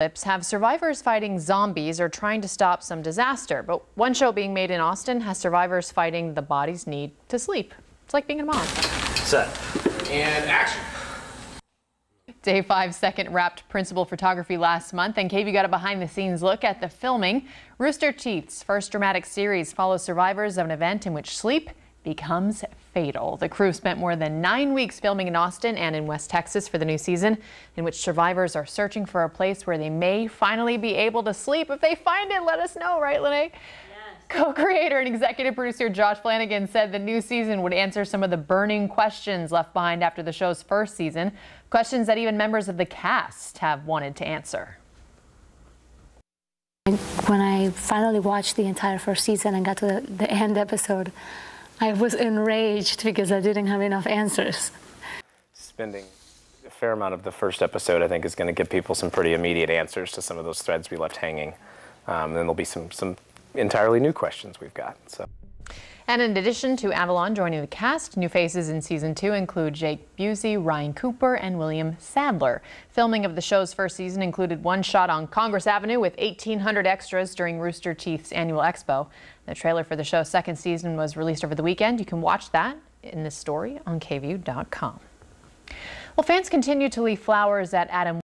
have survivors fighting zombies or trying to stop some disaster. But one show being made in Austin has survivors fighting the body's need to sleep. It's like being a mom. Set. And action. Day 5 second wrapped principal photography last month, and KVUE got a behind the scenes look at the filming. Rooster Teeth's first dramatic series follows survivors of an event in which sleep becomes fatal. The crew spent more than nine weeks filming in Austin and in West Texas for the new season, in which survivors are searching for a place where they may finally be able to sleep. If they find it, let us know, right, Lene? Co-creator and executive producer Josh Flanagan said the new season would answer some of the burning questions left behind after the show's first season, questions that even members of the cast have wanted to answer. When I finally watched the entire first season and got to the, the end episode, I was enraged because I didn't have enough answers. Spending a fair amount of the first episode, I think, is going to give people some pretty immediate answers to some of those threads we left hanging. Um, and then there'll be some, some entirely new questions we've got. So. And in addition to Avellan joining the cast, new faces in season two include Jake Busey, Ryan Cooper, and William Sadler. Filming of the show's first season included one shot on Congress Avenue with 1,800 extras during Rooster Teeth's annual expo. The trailer for the show's second season was released over the weekend. You can watch that in this story on KVUE.com. Well, fans continue to leave flowers at Adam